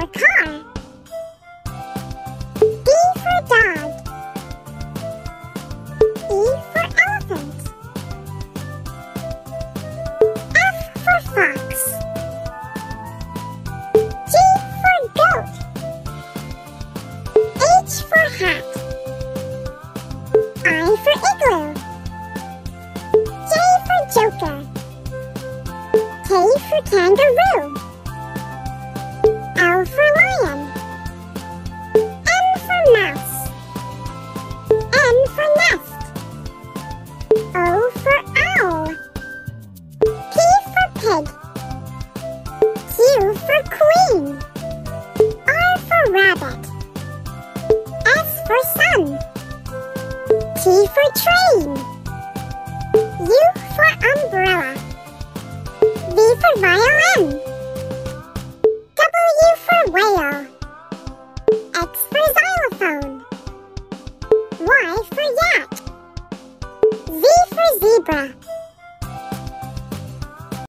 for car. B for dog. E for elephant. F for fox. G for goat. H for hat. I for igloo. J for joker. K for kangaroo. For queen. R for rabbit. S for sun. T for train. U for umbrella. V for violin. W for whale. X for xylophone. Y for yak. Z for zebra.